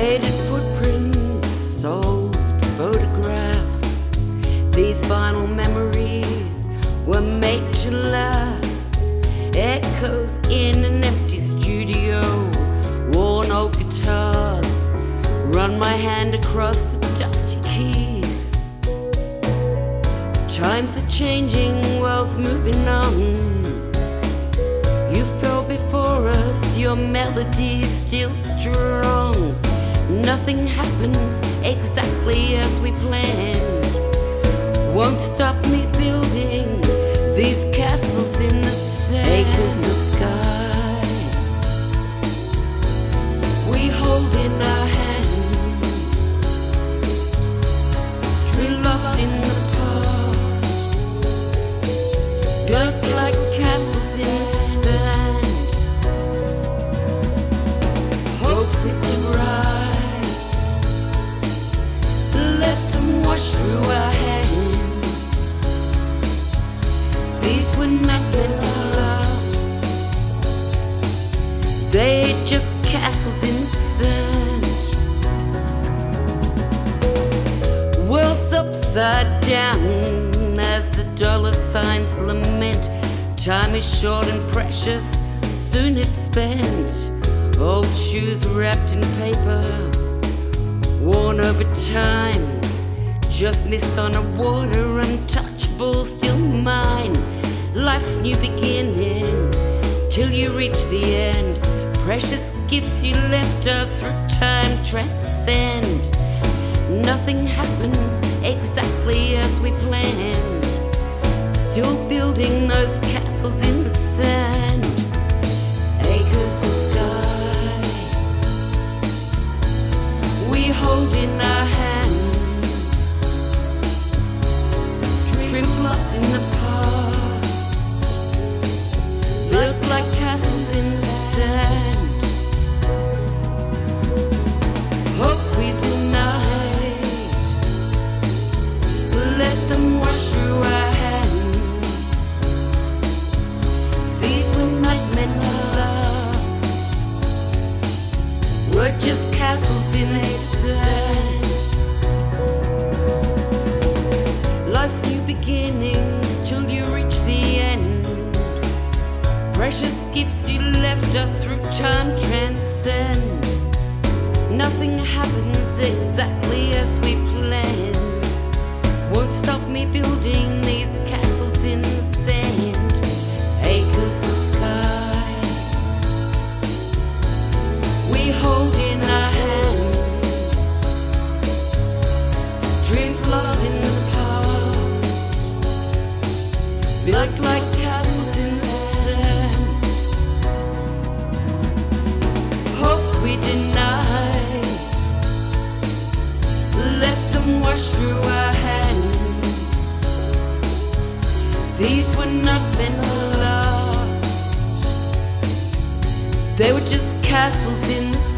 Faded footprints, old photographs. These final memories were made to last. Echoes in an empty studio, worn old guitars. Run my hand across the dusty keys. Times are changing, world's moving on. You fell before us, your melody still strong. Nothing happens exactly as we planned. Won't stop They just castles in the sand. World's upside down as the dollar signs lament. Time is short and precious, soon it's spent. Old shoes wrapped in paper, worn over time. Just mist on a water, untouchable, still mine. Life's new beginning till you reach the end. Precious gifts you left us through time transcend. Nothing happens exactly as we planned. Still building those Precious gifts you left us through time transcend. Nothing happens exactly as we planned. Won't stop me building these castles in the sand. Acres of sky we hold in our hands. Dreams lost in the past. Built like them wash through our hands. These were. They were just castles in the.